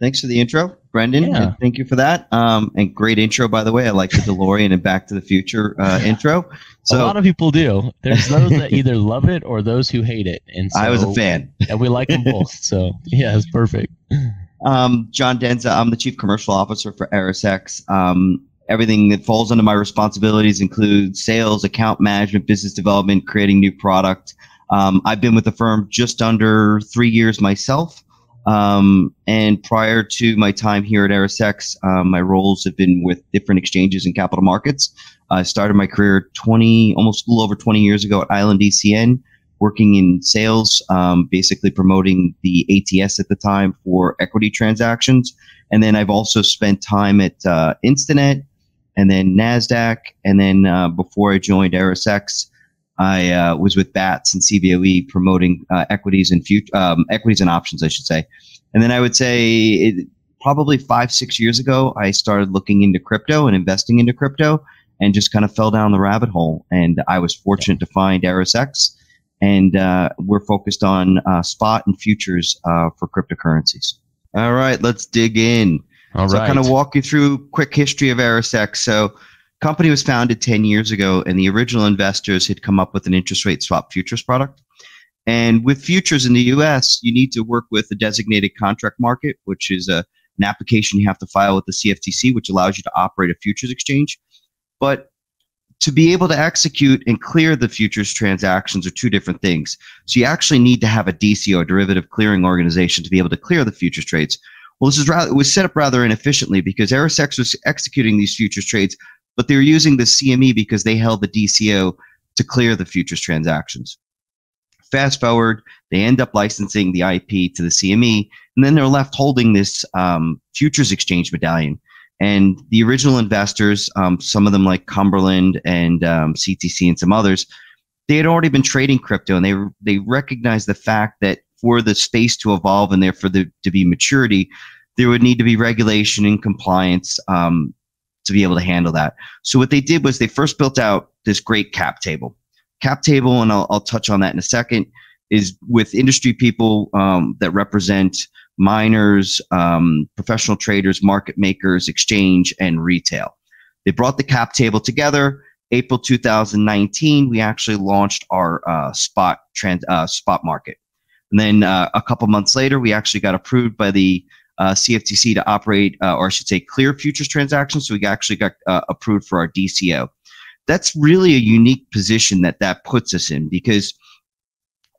Thanks for the intro, Brendan. Yeah. Thank you for that. Um, and great intro, by the way. I like the DeLorean and Back to the Future uh, intro. So a lot of people do. There's those that either love it or those who hate it, and so, I was a fan. and we like them both. So yeah, it's perfect. Um, John Denza, I'm the Chief Commercial Officer for ErisX. Um, everything that falls under my responsibilities includes sales, account management, business development, creating new product. Um, I've been with the firm just under three years myself. Um, and prior to my time here at ErisX, um, my roles have been with different exchanges and capital markets. I started my career 20, almost a little over 20 years ago at Island ECN, working in sales, um, basically promoting the ATS at the time for equity transactions. And then I've also spent time at uh, Instinet and then NASDAQ. And then uh, before I joined ErisX, I uh, was with BATS and CBOE promoting uh, equities and future um, equities and options, I should say. And then I would say it, probably five, six years ago, I started looking into crypto and investing into crypto and just kind of fell down the rabbit hole. And I was fortunate to find ErisX. And uh, we're focused on uh, spot and futures uh, for cryptocurrencies. All right, let's dig in. All so right. kind of walk you through quick history of ErisX. So company was founded 10 years ago and the original investors had come up with an interest rate swap futures product. And with futures in the US, you need to work with a designated contract market, which is a, an application you have to file with the CFTC, which allows you to operate a futures exchange. But to be able to execute and clear the futures transactions are two different things. So you actually need to have a DCO, a derivative clearing organization, to be able to clear the futures trades. Well, this is rather it was set up rather inefficiently because ErisX was executing these futures trades, but they were using the CME because they held the DCO to clear the futures transactions. Fast forward, they end up licensing the IP to the CME, and then they're left holding this um, futures exchange medallion. And the original investors, um, some of them like Cumberland and um, CTC and some others, they had already been trading crypto, and they they recognized the fact that for the space to evolve and there for the to be maturity, there would need to be regulation and compliance um, to be able to handle that. So what they did was they first built out this great cap table. Cap table, and I'll, I'll touch on that in a second, is with industry people um, that represent miners, um, professional traders, market makers, exchange, and retail. They brought the cap table together. April 2019, we actually launched our uh, spot trans, uh, spot market. And then uh, a couple months later, we actually got approved by the uh, CFTC to operate, uh, or I should say, clear futures transactions. So we actually got uh, approved for our DCO. That's really a unique position that that puts us in because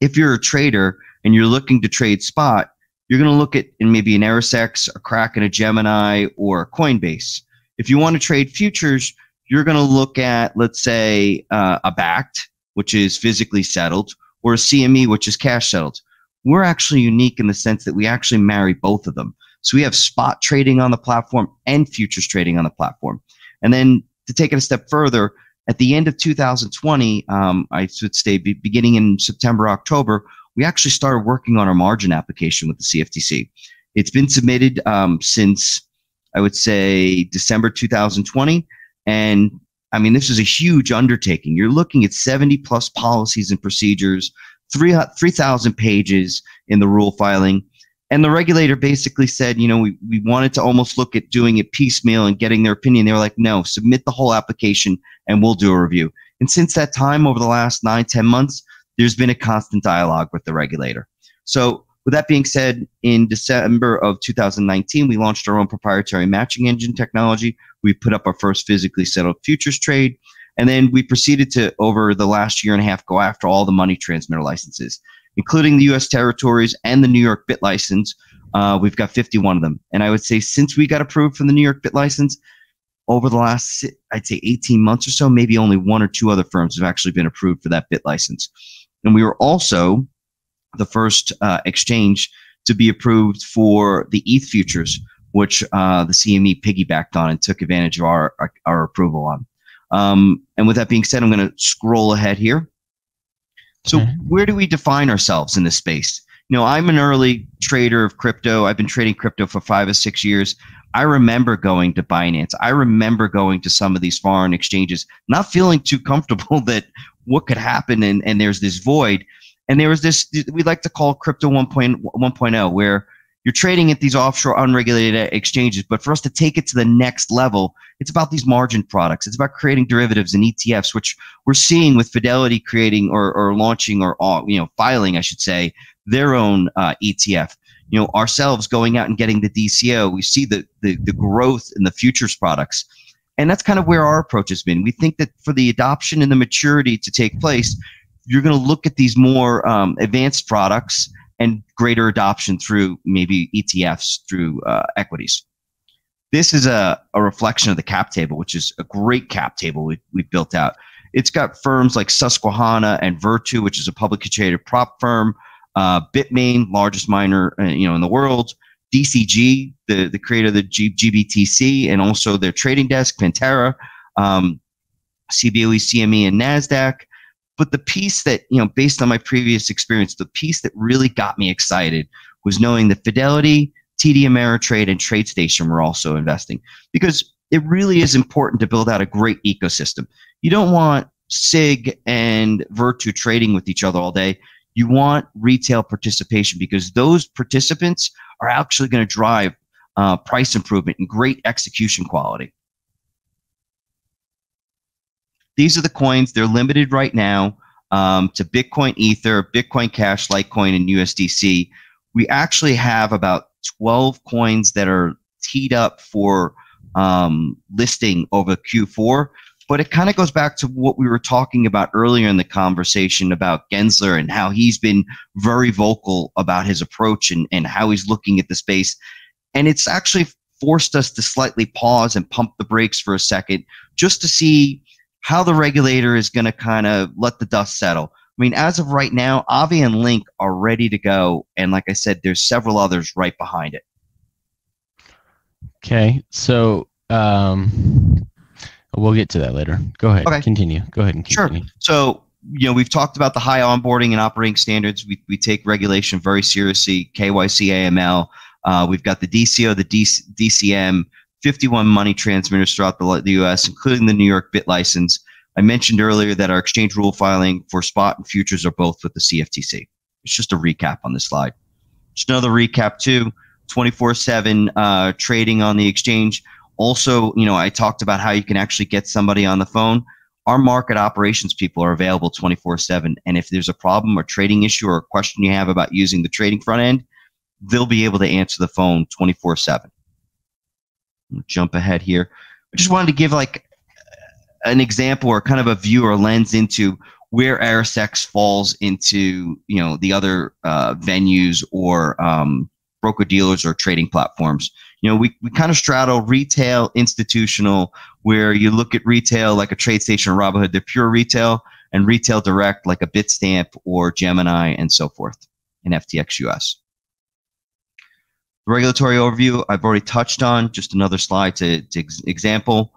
if you're a trader and you're looking to trade spot, you're going to look at in maybe an ErisX, a Kraken, a Gemini, or a Coinbase. If you want to trade futures, you're going to look at, let's say, uh, a Bakkt, which is physically settled, or a CME, which is cash settled. We're actually unique in the sense that we actually marry both of them. So we have spot trading on the platform and futures trading on the platform. And then to take it a step further, at the end of 2020, um, I should say be, beginning in September, October, we actually started working on our margin application with the CFTC. It's been submitted um, since, I would say, December 2020. And I mean, this is a huge undertaking. You're looking at 70 plus policies and procedures, 3,000 pages in the rule filing. And the regulator basically said, you know, we, we wanted to almost look at doing it piecemeal and getting their opinion. They were like, no, submit the whole application and we'll do a review. And since that time, over the last nine, 10 months, there's been a constant dialogue with the regulator. So, with that being said, in December of 2019, we launched our own proprietary matching engine technology. We put up our first physically settled futures trade. And then we proceeded to, over the last year and a half, go after all the money transmitter licenses, including the US territories and the New York bit license. Uh, we've got 51 of them. And I would say since we got approved for the New York bit license, over the last, I'd say 18 months or so, maybe only one or two other firms have actually been approved for that bit license. And we were also the first uh, exchange to be approved for the ETH futures, which uh, the CME piggybacked on and took advantage of our, our, our approval on. Um, and with that being said, I'm going to scroll ahead here. So, Okay. where do we define ourselves in this space? You know, I'm an early trader of crypto. I've been trading crypto for five or six years. I remember going to Binance. I remember going to some of these foreign exchanges, not feeling too comfortable that what could happen and, and there's this void. And there was this, we like to call crypto 1.0, 1.0 where you're trading at these offshore unregulated exchanges. But for us to take it to the next level, it's about these margin products. It's about creating derivatives and ETFs, which we're seeing with Fidelity creating or, or launching or uh, you know filing, I should say, their own uh, ETF. You know, ourselves going out and getting the DCO. We see the, the the growth in the futures products. And that's kind of where our approach has been. We think that for the adoption and the maturity to take place, you're going to look at these more um, advanced products and greater adoption through maybe ETFs through uh, equities. This is a, a reflection of the cap table, which is a great cap table we, we've built out. It's got firms like Susquehanna and Virtu, which is a publicly traded prop firm, uh, Bitmain, largest miner uh, you know in the world, DCG, the, the creator of the G- GBTC, and also their trading desk, Pantera, um, CBOE, CME, and NASDAQ. But the piece that, you know, based on my previous experience, the piece that really got me excited was knowing that Fidelity, TD Ameritrade, and TradeStation were also investing because it really is important to build out a great ecosystem. You don't want SIG and Virtu trading with each other all day. You want retail participation because those participants are actually going to drive uh, price improvement and great execution quality. These are the coins. They're limited right now um, to Bitcoin Ether, Bitcoin Cash, Litecoin, and USDC. We actually have about 12 coins that are teed up for um, listing over Q4. But it kind of goes back to what we were talking about earlier in the conversation about Gensler and how he's been very vocal about his approach and, and how he's looking at the space. And it's actually forced us to slightly pause and pump the brakes for a second just to see how the regulator is going to kind of let the dust settle. I mean, as of right now, Aave and Link are ready to go, and like I said, there's several others right behind it. Okay, so um, we'll get to that later. Go ahead. Okay. Continue. Go ahead and continue. Sure. So you know, we've talked about the high onboarding and operating standards. We, we take regulation very seriously. KYC, AML. Uh, we've got the DCO, the DC, DCM, 51 money transmitters throughout the, the U.S., including the New York Bit license. I mentioned earlier that our exchange rule filing for spot and futures are both with the CFTC. It's just a recap on this slide. Just another recap too. 24/7 uh, trading on the exchange. Also, you know, I talked about how you can actually get somebody on the phone. Our market operations people are available 24/7, and if there's a problem or trading issue or a question you have about using the trading front end, they'll be able to answer the phone 24/7 jump ahead here. I just wanted to give like an example or kind of a view or lens into where ErisX falls into you know the other uh, venues or um, broker dealers or trading platforms. You know, we, we kind of straddle retail, institutional, where you look at retail like a TradeStation or Robinhood, they're pure retail, and retail direct like a Bitstamp or Gemini and so forth in FTX US. The regulatory overview I've already touched on. Just another slide to, to ex- example.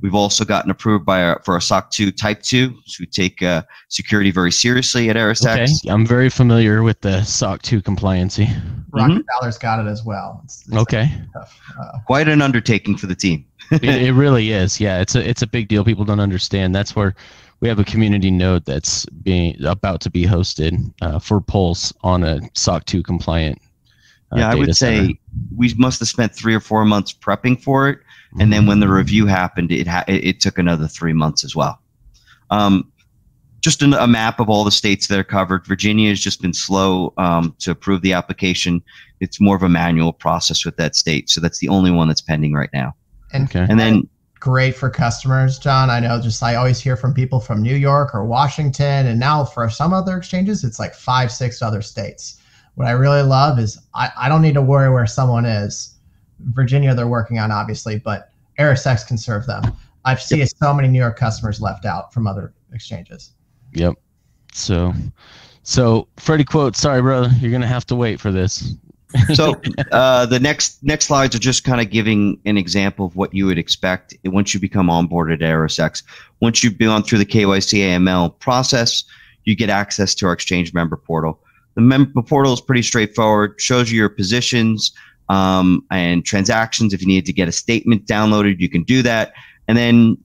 We've also gotten approved by our, for a SOC 2 Type 2, so we take uh, security very seriously at ErisX. Okay, I'm very familiar with the SOC 2 compliancy. Rocket mm-hmm. Dollar's got it as well. It's, it's okay. Uh, Quite an undertaking for the team. it, it, really is. Yeah, it's a it's a big deal. People don't understand. That's where we have a community node that's being about to be hosted uh, for Pulse on a SOC 2 compliant uh, yeah, I would say we must have spent three or four months prepping for it, and then when the review happened, it ha- it took another three months as well. Um, just a, a, map of all the states that are covered. Virginia has just been slow um, to approve the application. It's more of a manual process with that state, so that's the only one that's pending right now. And, okay. and then great for customers, John. I know just I always hear from people from New York or Washington, and now for some other exchanges, it's like five, six other states. What I really love is I, I don't need to worry where someone is. Virginia, they're working on obviously, but ErisX can serve them. I've seen yep. so many New York customers left out from other exchanges. Yep. So, so Freddie quote, sorry, brother, you're gonna have to wait for this. so uh, the next next slides are just kind of giving an example of what you would expect once you become onboarded at ErisX. Once you've gone through the KYC AML process, you get access to our exchange member portal. The member portal is pretty straightforward. Shows you your positions um, and transactions. If you need to get a statement downloaded, you can do that. And then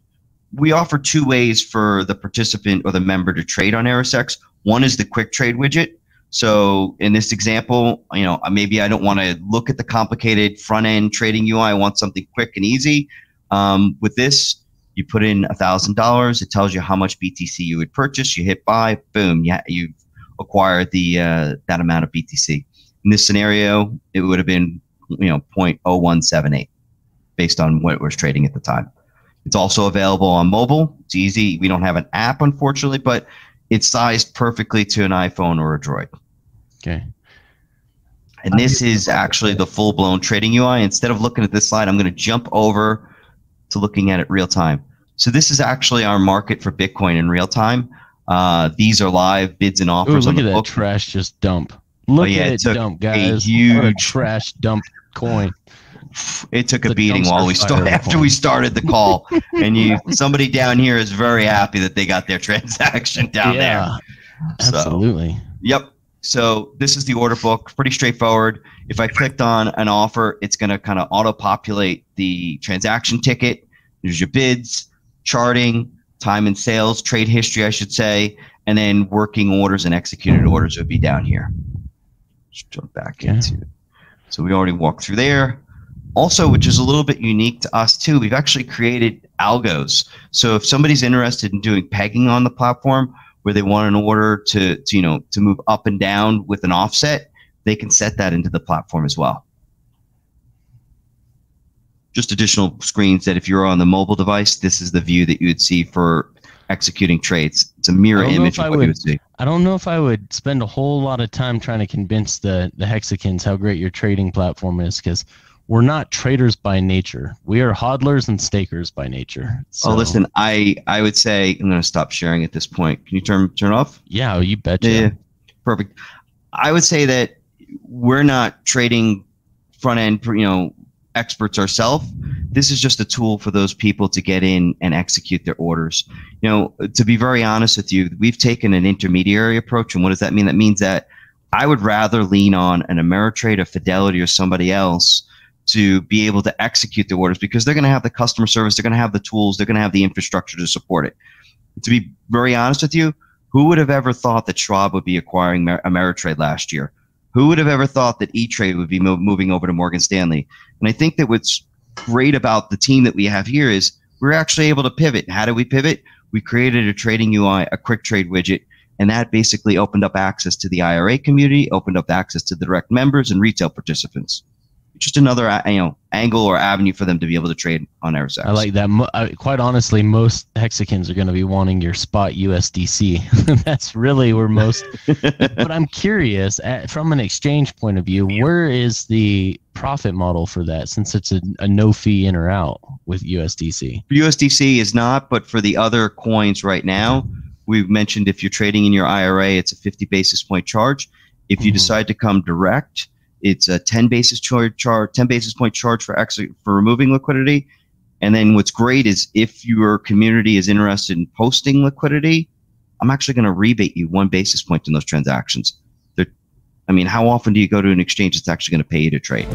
we offer two ways for the participant or the member to trade on ErisX. One is the quick trade widget. So in this example, you know, maybe I don't want to look at the complicated front end trading UI. I want something quick and easy. Um, with this, you put in a thousand dollars. It tells you how much BTC you would purchase. You hit buy, boom, yeah, you've acquired the uh, that amount of BTC. In this scenario, it would have been you know 0.0178 based on what it was trading at the time. It's also available on mobile. It's easy. We don't have an app, unfortunately, but it's sized perfectly to an iPhone or a Droid. Okay. And this is actually the full blown trading UI. Instead of looking at this slide, I'm going to jump over to looking at it real time. So this is actually our market for Bitcoin in real time. Uh, these are live bids and offers. Ooh, look at that book. trash just dump. Look yeah, at it dump, guys. huge trash dump coin. It took a beating while we started after we started the call, and you somebody down here is very happy that they got their transaction down yeah, there. Absolutely. So, yep. So this is the order book, pretty straightforward. If I clicked on an offer, it's going to kind of auto populate the transaction ticket. There's your bids, charting, time and sales, trade history, I should say, and then working orders and executed orders would be down here. Let's jump back yeah. into. So we already walked through there. Also, which is a little bit unique to us too, we've actually created algos. So if somebody's interested in doing pegging on the platform, where they want an order to, to you know to move up and down with an offset, they can set that into the platform as well. Just additional screens that if you're on the mobile device, this is the view that you would see for executing trades. It's a mirror image of what would, you would see. I don't know if I would spend a whole lot of time trying to convince the the Hexicans how great your trading platform is because we're not traders by nature. We are hodlers and stakers by nature. Oh, so. Oh, listen, I I would say I'm going to stop sharing at this point. Can you turn turn off? Yeah, you betcha. Yeah, perfect. I would say that we're not trading front end, you know, experts ourselves. This is just a tool for those people to get in and execute their orders. You know, to be very honest with you, we've taken an intermediary approach, and what does that mean? That means that I would rather lean on an Ameritrade, a Fidelity, or somebody else to be able to execute the orders because they're going to have the customer service, they're going to have the tools, they're going to have the infrastructure to support it. To be very honest with you, who would have ever thought that Schwab would be acquiring Ameritrade last year? Who would have ever thought that E-Trade would be mo- moving over to Morgan Stanley? And I think that what's great about the team that we have here is we're actually able to pivot. How do we pivot? We created a trading UI, a quick trade widget, and that basically opened up access to the IRA community, opened up access to the direct members and retail participants just another uh, you know angle or avenue for them to be able to trade on ErisX. I like that. quite honestly, most Hexicans are going to be wanting your spot USDC. That's really where most. but I'm curious, at, from an exchange point of view, where is the profit model for that? Since it's a, a no fee in or out with USDC. USDC is not, but for the other coins right now, we've mentioned if you're trading in your IRA, it's a 50 basis point charge. If you mm-hmm. decide to come direct it's a 10 basis charge, charge 10 basis point charge for exit for removing liquidity. And then what's great is if your community is interested in posting liquidity, I'm actually going to rebate you one basis point in those transactions. They're, I mean, how often do you go to an exchange that's actually going to pay you to trade?